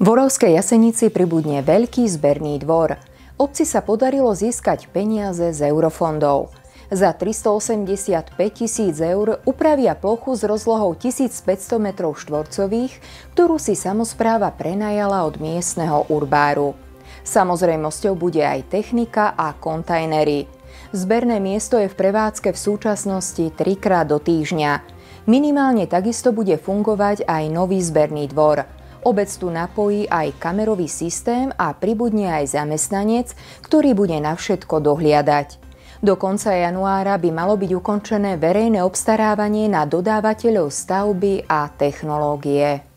V Orovskej Jasenici pribudne veľký zberný dvor. Obci sa podarilo získať peniaze z eurofondov. Za 385 tisíc eur upravia plochu s rozlohou 1500 m štvorcových, ktorú si samozpráva prenajala od miestneho urbáru. Samozrejmosťou bude aj technika a kontajnery. Zberné miesto je v prevádzke v súčasnosti trikrát do týždňa. Minimálne takisto bude fungovať aj nový zberný dvor – Obec tu napojí aj kamerový systém a pribudne aj zamestnanec, ktorý bude na všetko dohliadať. Do konca januára by malo byť ukončené verejné obstarávanie na dodávateľov stavby a technológie.